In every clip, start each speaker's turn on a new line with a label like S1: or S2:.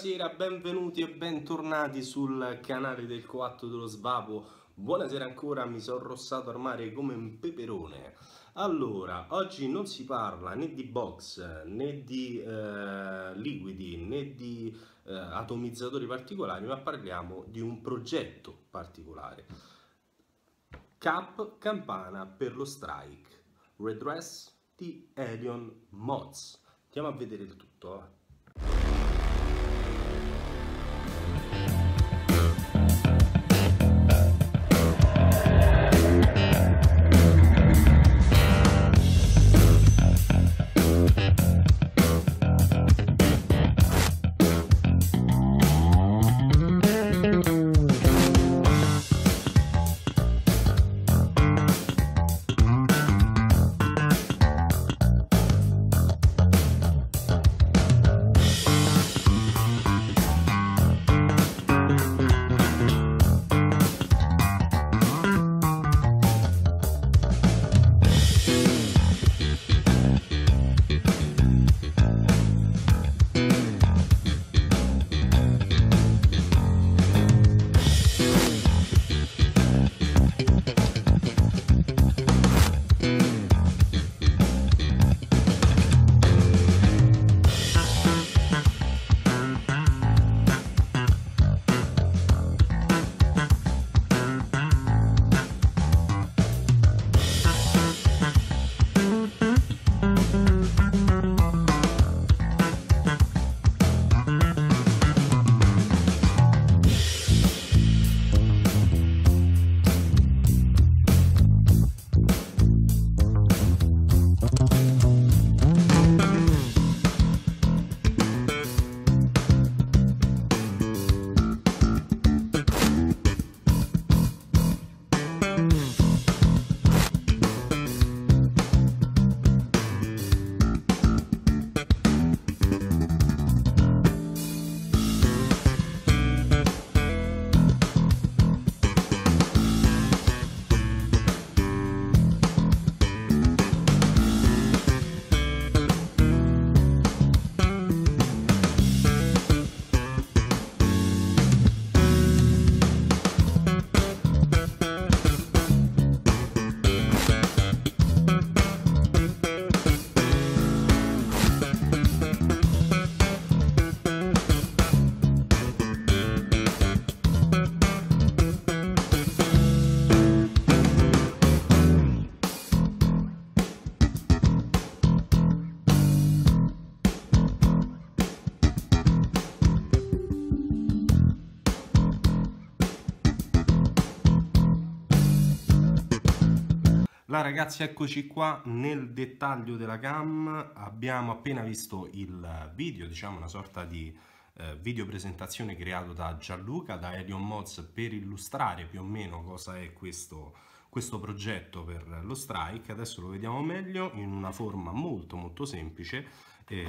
S1: Buonasera, benvenuti e bentornati sul canale del coatto dello svapo. Buonasera ancora, mi sono rossato al mare come un peperone. Allora, oggi non si parla né di box, né di eh, liquidi, né di eh, atomizzatori particolari, ma parliamo di un progetto particolare. Cap campana per lo strike, redress di Elion Mods. Andiamo a vedere il tutto. La ragazzi eccoci qua nel dettaglio della cam, abbiamo appena visto il video, diciamo una sorta di eh, video presentazione creato da Gianluca, da Elion Mods per illustrare più o meno cosa è questo, questo progetto per lo strike, adesso lo vediamo meglio in una forma molto molto semplice, eh,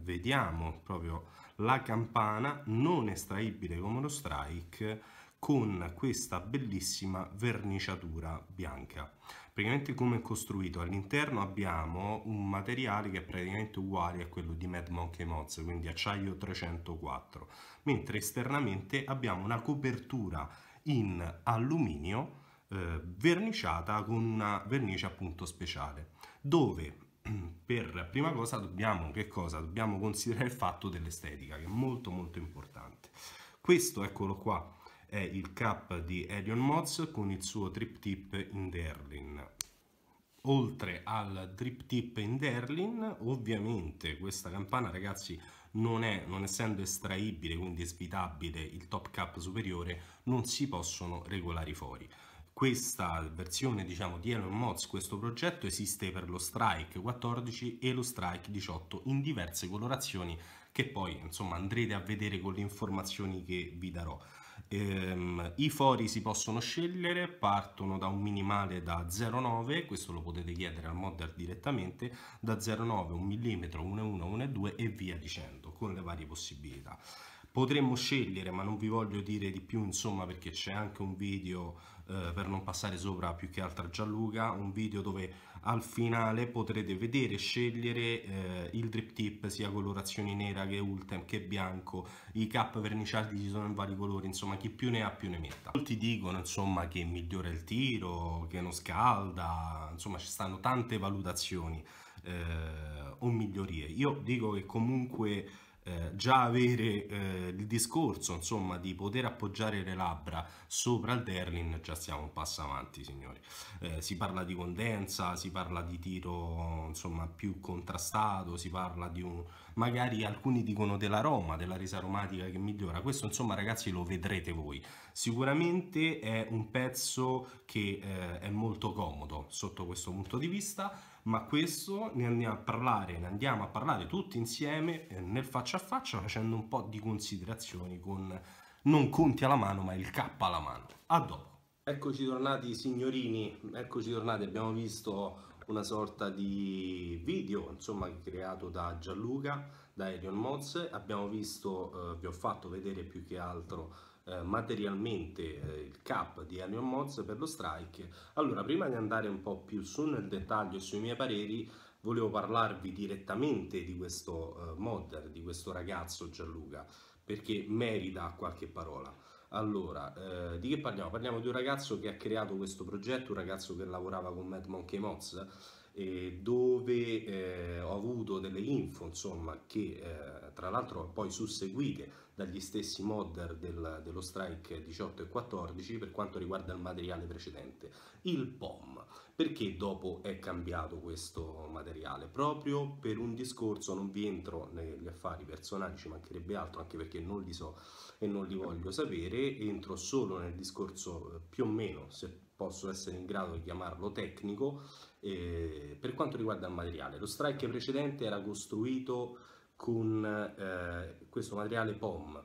S1: vediamo proprio la campana non estraibile come lo strike con questa bellissima verniciatura bianca. Praticamente come è costruito? All'interno abbiamo un materiale che è praticamente uguale a quello di Mad Monkey Mods quindi acciaio 304 mentre esternamente abbiamo una copertura in alluminio eh, verniciata con una vernice appunto speciale dove per prima cosa dobbiamo, cosa? dobbiamo considerare il fatto dell'estetica che è molto molto importante. Questo eccolo qua è il cap di Elion Mods con il suo trip tip in Derlin. Oltre al drip tip in Derlin, ovviamente questa campana ragazzi non, è, non essendo estraibile, quindi svitabile il top cap superiore, non si possono regolare i fori questa versione diciamo di Elon Mods, questo progetto esiste per lo Strike 14 e lo Strike 18 in diverse colorazioni che poi insomma andrete a vedere con le informazioni che vi darò. Ehm, I fori si possono scegliere, partono da un minimale da 0,9, questo lo potete chiedere al modder direttamente, da 0,9, 1 mm, 1,1, 1,2 e via dicendo, con le varie possibilità. potremmo scegliere ma non vi voglio dire di più insomma perché c'è anche un video eh, per non passare sopra più che altro a Gianluca un video dove al finale potrete vedere scegliere eh, il drip tip sia colorazioni nera che ultem che bianco. I cap verniciati ci sono in vari colori insomma chi più ne ha più ne metta. Molti dicono insomma che migliora il tiro che non scalda insomma ci stanno tante valutazioni eh, o migliorie. Io dico che comunque eh, già avere eh, il discorso insomma di poter appoggiare le labbra sopra il Derlin già siamo un passo avanti signori. Eh, si parla di condensa si parla di tiro insomma più contrastato si parla di un magari alcuni dicono dell'aroma della resa aromatica che migliora. Questo insomma ragazzi lo vedrete voi. Sicuramente è un pezzo che eh, è molto comodo sotto questo punto di vista ma questo ne andiamo a parlare, ne andiamo a parlare tutti insieme eh, nel faccia a faccia facendo un po' di considerazioni con non conti alla mano ma il K alla mano. A dopo. Eccoci tornati signorini, eccoci tornati, abbiamo visto una sorta di video insomma creato da Gianluca, da Elion Moz, abbiamo visto, eh, vi ho fatto vedere più che altro eh, materialmente eh, il cap di Alien Mods per lo strike. Allora, prima di andare un po' più su nel dettaglio sui miei pareri, volevo parlarvi direttamente di questo eh, modder, di questo ragazzo Gianluca, perché merita qualche parola. Allora, eh, di che parliamo? Parliamo di un ragazzo che ha creato questo progetto, un ragazzo che lavorava con Mad Monkey Mods, eh, dove eh, ho avuto delle info, insomma, che eh, tra l'altro poi susseguite dagli stessi modder del, dello strike 18 e 14 per quanto riguarda il materiale precedente, il POM. Perché dopo è cambiato questo materiale? Proprio per un discorso, non vi entro negli affari personali, ci mancherebbe altro, anche perché non li so e non li voglio sapere, entro solo nel discorso eh, più o meno, se posso essere in grado di chiamarlo tecnico, eh, per quanto riguarda il materiale. Lo strike precedente era costruito con eh, questo materiale POM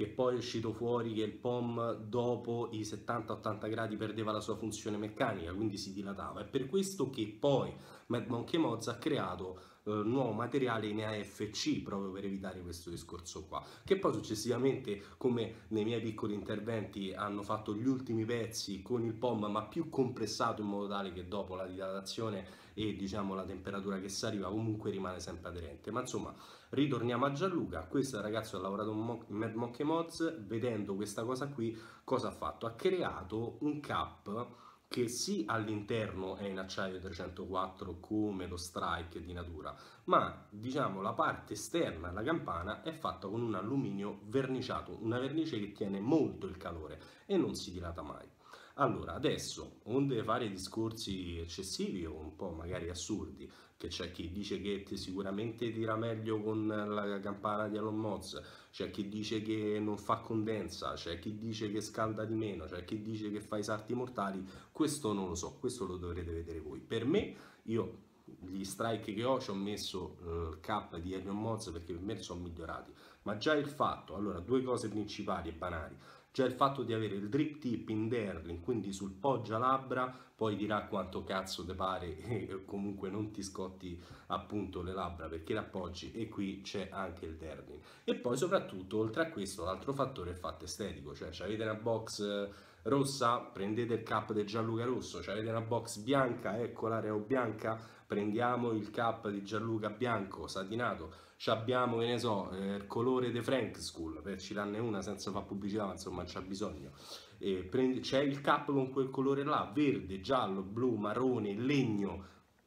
S1: che poi è uscito fuori che il POM dopo i 70-80 gradi perdeva la sua funzione meccanica quindi si dilatava è per questo che poi Mad Monkey Mods ha creato nuovo materiale in AFC proprio per evitare questo discorso qua che poi successivamente come nei miei piccoli interventi hanno fatto gli ultimi pezzi con il POM ma più compressato in modo tale che dopo la dilatazione e diciamo la temperatura che si arriva comunque rimane sempre aderente. Ma insomma ritorniamo a Gianluca. Questo ragazzo ha lavorato in Mad Monkey Mods vedendo questa cosa qui cosa ha fatto? Ha creato un cap che sì all'interno è in acciaio 304 come lo strike di natura, ma diciamo la parte esterna, la campana, è fatta con un alluminio verniciato, una vernice che tiene molto il calore e non si dilata mai. Allora, adesso, onde fare discorsi eccessivi o un po' magari assurdi, che c'è chi dice che sicuramente tira meglio con la campana di Elon Musk, c'è chi dice che non fa condensa, c'è chi dice che scalda di meno, c'è chi dice che fa i salti mortali, questo non lo so, questo lo dovrete vedere voi. Per me, io gli strike che ho ci ho messo eh, il cap di Elion Mods perché per me sono migliorati, ma già il fatto, allora due cose principali e banali, già il fatto di avere il drip tip in derling, quindi sul poggia labbra, poi dirà quanto cazzo te pare e comunque non ti scotti appunto le labbra perché l'appoggi e qui c'è anche il derling. E poi soprattutto oltre a questo l'altro fattore è il fatto estetico, cioè avete una box eh, rossa, prendete il cap del Gianluca Rosso, cioè avete una box bianca, ecco l'area bianca, prendiamo il cap di Gianluca bianco, satinato, abbiamo, che ne so, eh, il colore di Frank School, per citarne una senza fare pubblicità, ma insomma c'è bisogno. c'è il cap con quel colore là, verde, giallo, blu, marrone, legno,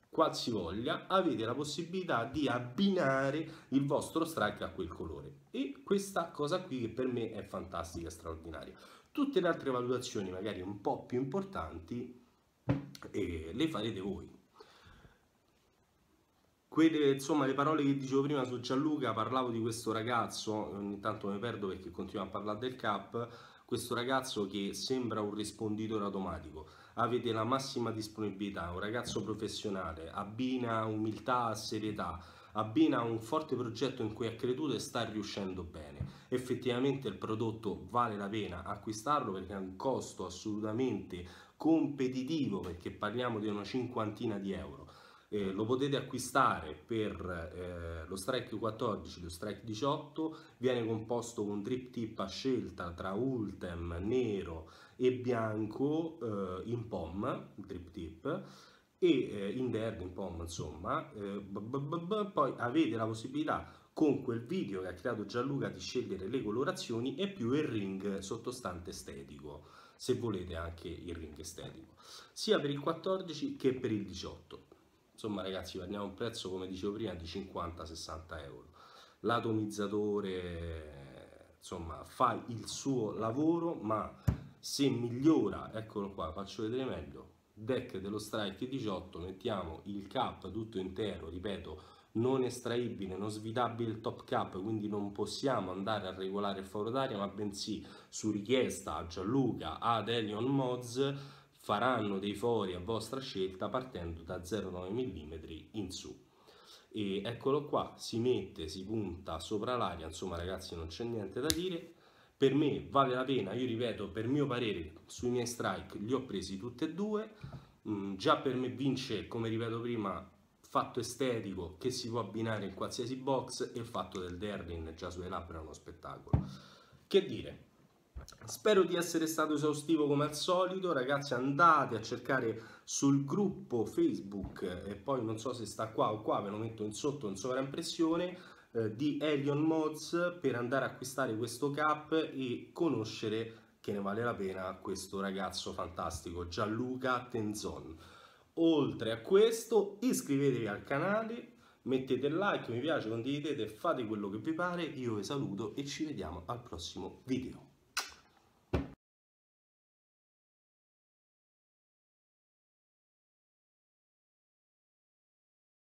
S1: qualsivoglia, avete la possibilità di abbinare il vostro strike a quel colore. E questa cosa qui che per me è fantastica, straordinaria. Tutte le altre valutazioni, magari un po' più importanti, eh, le farete voi. Quelle, insomma, le parole che dicevo prima su Gianluca, parlavo di questo ragazzo, ogni tanto mi perdo perché continuo a parlare del cap, questo ragazzo che sembra un risponditore automatico, avete la massima disponibilità, un ragazzo professionale, abbina umiltà, serietà, abbina un forte progetto in cui ha creduto e sta riuscendo bene. Effettivamente il prodotto vale la pena acquistarlo perché ha un costo assolutamente competitivo perché parliamo di una cinquantina di euro eh, lo potete acquistare per eh, lo Strike 14, lo Strike 18, viene composto con drip tip a scelta tra Ultem, nero e bianco eh, in POM, drip tip, e eh, in DERD in POM insomma, eh, poi avete la possibilità con quel video che ha creato Gianluca di scegliere le colorazioni e più il ring sottostante estetico, se volete anche il ring estetico, sia per il 14 che per il 18 insomma ragazzi parliamo un prezzo come dicevo prima di 50-60 euro. L'atomizzatore insomma fa il suo lavoro ma se migliora eccolo qua faccio vedere meglio deck dello strike 18 mettiamo il cap tutto intero ripeto non estraibile, non svidabile il top cap, quindi non possiamo andare a regolare il foro d'aria, ma bensì su richiesta a Gianluca, ad Elion Mods, faranno dei fori a vostra scelta partendo da 0,9 mm in su. E eccolo qua, si mette, si punta sopra l'aria, insomma ragazzi non c'è niente da dire. Per me vale la pena, io ripeto, per mio parere sui miei strike li ho presi tutti e due, mm, già per me vince, come ripeto prima, fatto estetico che si può abbinare in qualsiasi box e il fatto del Derrin già sulle labbra è uno spettacolo. Che dire? Spero di essere stato esaustivo come al solito, ragazzi andate a cercare sul gruppo Facebook e poi non so se sta qua o qua, ve lo metto in sotto in sovraimpressione eh, di Elion Mods per andare a acquistare questo cap e conoscere che ne vale la pena questo ragazzo fantastico Gianluca Tenzon. Oltre a questo iscrivetevi al canale, mettete like, mi piace, condividete, fate quello che vi pare, io vi saluto e ci vediamo al prossimo video.